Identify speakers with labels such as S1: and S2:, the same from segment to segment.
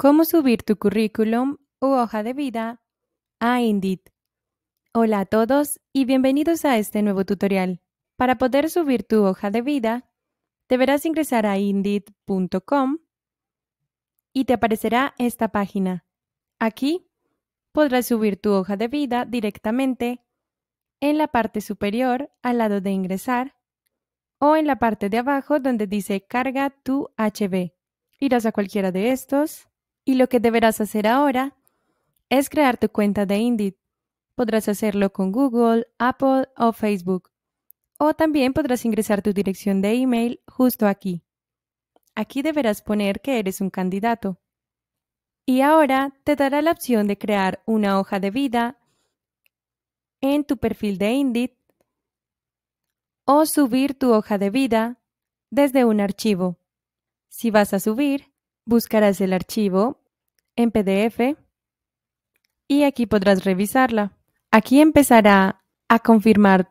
S1: Cómo subir tu currículum u hoja de vida a Indeed. Hola a todos y bienvenidos a este nuevo tutorial. Para poder subir tu hoja de vida, deberás ingresar a indeed.com y te aparecerá esta página. Aquí podrás subir tu hoja de vida directamente en la parte superior al lado de ingresar o en la parte de abajo donde dice carga tu HB. Irás a cualquiera de estos y lo que deberás hacer ahora es crear tu cuenta de Indeed. Podrás hacerlo con Google, Apple o Facebook. O también podrás ingresar tu dirección de email justo aquí. Aquí deberás poner que eres un candidato. Y ahora te dará la opción de crear una hoja de vida en tu perfil de Indeed o subir tu hoja de vida desde un archivo. Si vas a subir, buscarás el archivo en PDF y aquí podrás revisarla. Aquí empezará a confirmar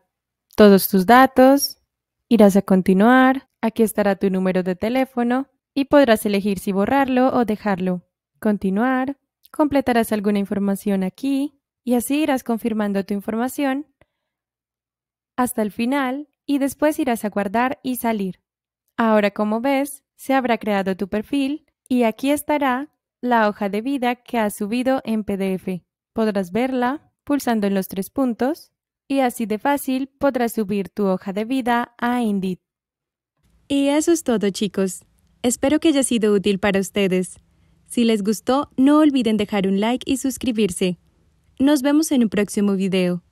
S1: todos tus datos, irás a continuar, aquí estará tu número de teléfono y podrás elegir si borrarlo o dejarlo. Continuar, completarás alguna información aquí y así irás confirmando tu información hasta el final y después irás a guardar y salir. Ahora como ves, se habrá creado tu perfil y aquí estará la hoja de vida que has subido en PDF. Podrás verla pulsando en los tres puntos y así de fácil podrás subir tu hoja de vida a Indeed.
S2: Y eso es todo chicos. Espero que haya sido útil para ustedes. Si les gustó, no olviden dejar un like y suscribirse. Nos vemos en un próximo video.